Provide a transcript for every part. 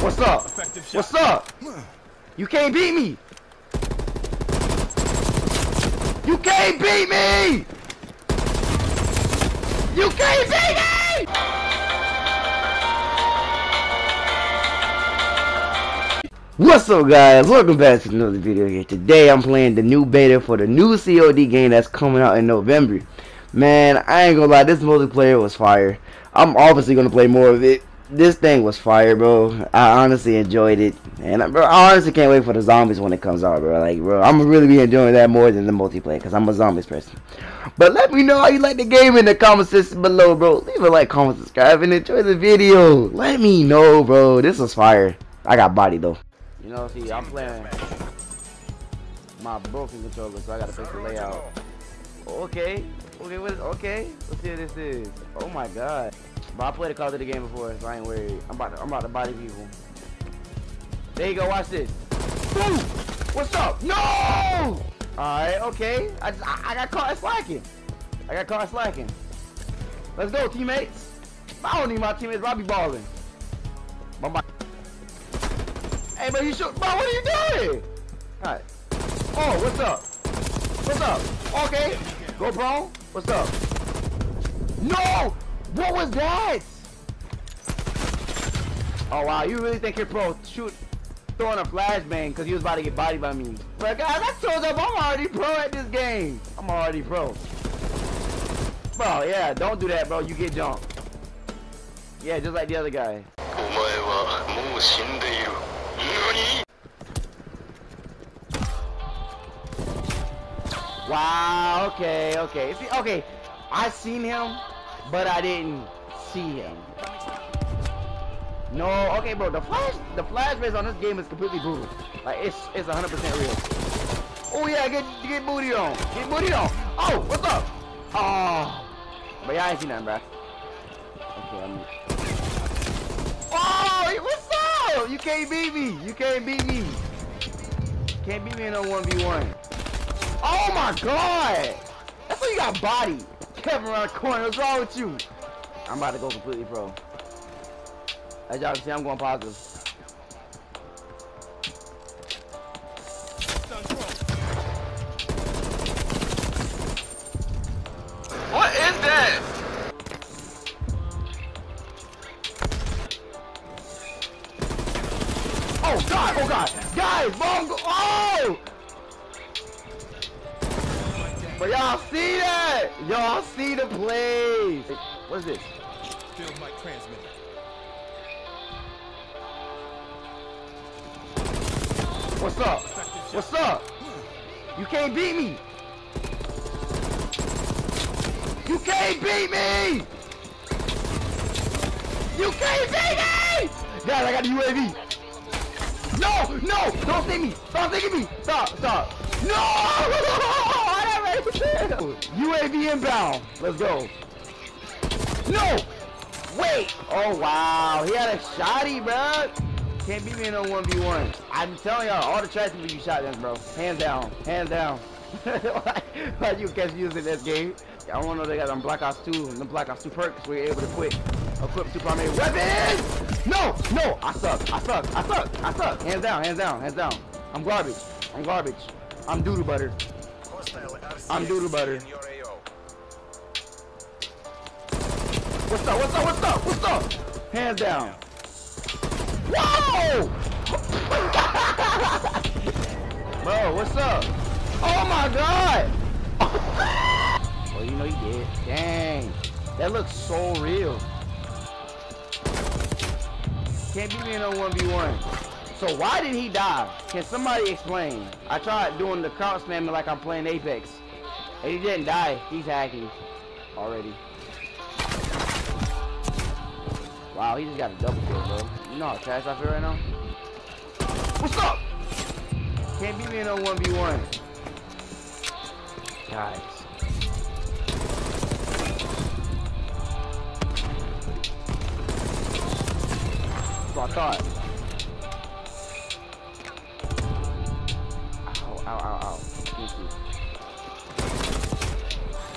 What's up? What's up? You can't beat me. You can't beat me. You can't beat me. What's up guys? Welcome back to another video here. Today I'm playing the new beta for the new COD game that's coming out in November. Man, I ain't gonna lie, this multiplayer was fire. I'm obviously gonna play more of it. This thing was fire, bro. I honestly enjoyed it. And bro, I honestly can't wait for the zombies when it comes out, bro. Like, bro, I'm really be enjoying that more than the multiplayer because I'm a zombies person. But let me know how you like the game in the comment section below, bro. Leave a like, comment, subscribe, and enjoy the video. Let me know, bro. This was fire. I got body though. You know, see, I'm playing my broken controller, so I gotta fix the layout. Okay, okay, what is, okay. Let's see what this is. Oh my god. But I played a Call of Duty game before, so I ain't worried. I'm about to, I'm about to body people. There you go, watch this. Boom! What's up? No! Alright, okay. I, just, I, I got caught slacking. I got caught slacking. Let's go, teammates. I don't need my teammates, but I be balling. Bye bye. Hey, bro, you should. Bro, what are you doing? Alright. Oh, what's up? What's up? Okay. Go, bro. What's up? What was that? Oh wow, you really think you're pro? Shoot, throwing a flashbang because he was about to get bodied by me. But guys, that shows up. I'm already pro at this game. I'm already pro. Bro, yeah, don't do that, bro. You get jumped. Yeah, just like the other guy. Wow, okay, okay. Okay, I seen him but I didn't see him. No, okay, bro. The flash, the flash base on this game is completely brutal. Like it's it's 100% real. Oh yeah, get get booty on, get booty on. Oh, what's up? Oh, but yeah, I ain't seen nothing, bro. Okay, I'm. Oh, what's up? You can't beat me. You can't beat me. Can't beat me in a 1v1. Oh my god! That's why you got body. Kevin around the corner. What's wrong with you? I'm about to go completely pro. As y'all can see, I'm going positive. What is that? Oh god! Oh god! Guys, Mongo! Oh! But y'all see that? Y'all see the plays? What is this? Field mic transmitter. What's up? What's up? You can't beat me. You can't beat me. You can't beat me. Guys, I got the UAV. No, no, don't see me. Stop thinking me. Stop, stop. No! UAV inbound. Let's go. No! Wait! Oh, wow. He had a shotty, bro. Can't beat me in a 1v1. I'm telling y'all, all the trash people use shotguns, bro. Hands down. Hands down. Why you catch using this game? I don't know they got on Black Ops 2 and the Black Ops 2 perks where you're able to quit. Equip two primary weapons! No! No! I suck. I suck. I suck. I suck. Hands down. Hands down. Hands down. I'm garbage. I'm garbage. I'm doodle butter. I'm doodle butter. What's up? What's up? What's up? What's up? Hands down. Whoa! Bro, what's up? Oh my god! well, you know you did. Dang. That looks so real. Can't beat me in a 1v1. So why did he die? Can somebody explain? I tried doing the crouch spamming like I'm playing Apex. And he didn't die. He's hacking already. Wow, he just got a double kill, bro. You know how trash I feel right now? What's up? Can't beat me in a 1v1. Guys. That's what I thought.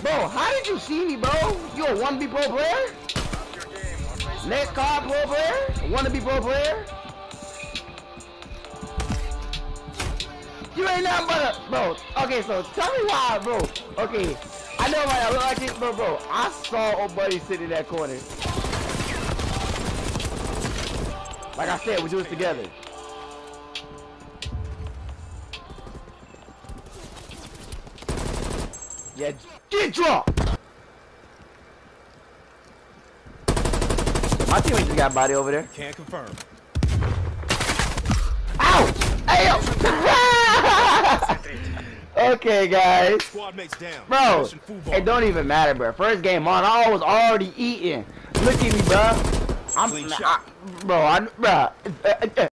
Bro, how did you see me, bro? You a 1B pro player? Next car pro player? one-be-pro player? You ain't nothing but a, bro. Okay, so tell me why, bro. Okay, I know why I look like it, but bro, I saw old buddy sitting in that corner. Like I said, we do this together. Yeah, get dropped. My teammate just got body over there. Can't confirm. Ouch! Hey, yo. okay, guys. Squad mates down. Bro, it don't even matter, bro. First game on, I was already eating. Look at me, bro. I'm, I, bro, I, bro.